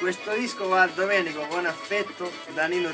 Questo disco va a Domenico con affetto da Nino